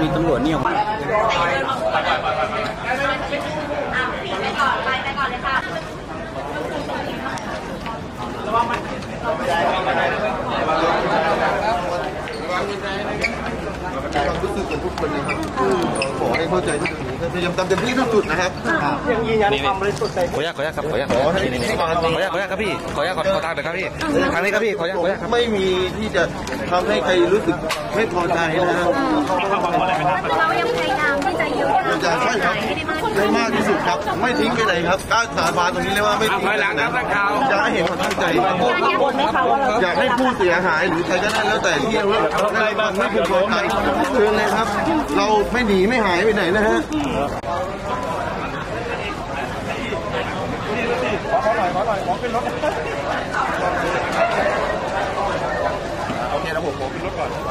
มีตำรวจเนี่ยความรู้สึกของทุกคนนะครับขอให้เข้าใจทุกคน พยายามทำเต็มที่ที่สุดนะครับยืนยันความบริสุทธิ์ใจขออนุญาตขออนุญาตครับขออนุญาตขอให้ที่มาขออนุญาตขออนุญาตครับพี่ขออนุญาตขอขอทางหน่อยครับพี่ทางนี้ครับพี่ขออนุญาตขออนุญาตครับไม่มีที่จะทำให้ใครรู้สึกไม่พอใจนะครับเรายังพยายาม ที่จะเยียวยาเราจะใช่ครับให้มากที่สุดครับ ไม่ทิ้งไปไหนครับกล้าสาบานตรงนี้เลยว่าไม่ทิ้งไปไหนอยากให้เห็นความตั้งใจครับอยากให้ผู้เสียหายหรือใครก็ได้แล้วแต่ที่ว่าได้บังไม่พึงพอใจเชิญเลยครับ เราไม่หนีไม่หายไปไหนนะฮะเครี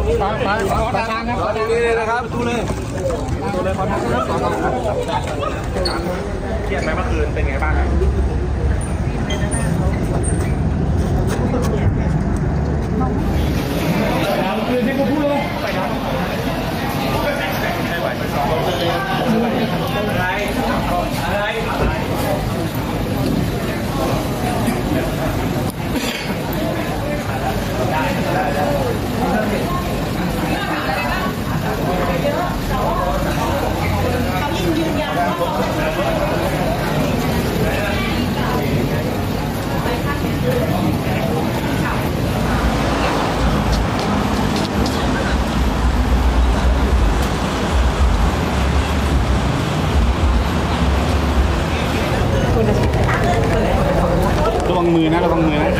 มเมื่อคืนเป็นไงบ้างครับ ระวัง มือ